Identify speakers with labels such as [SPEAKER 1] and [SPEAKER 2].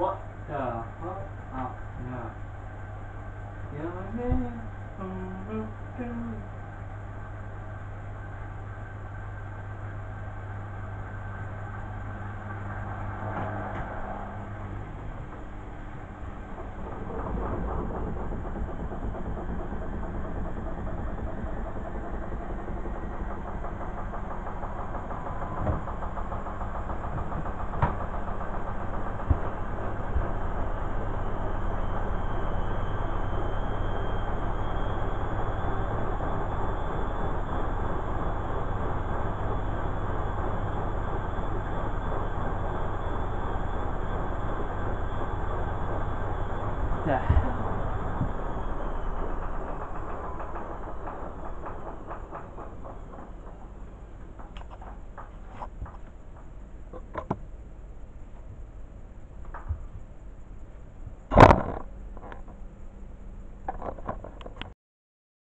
[SPEAKER 1] the hell? Oh, no. Your name, mm-hmm. The hell?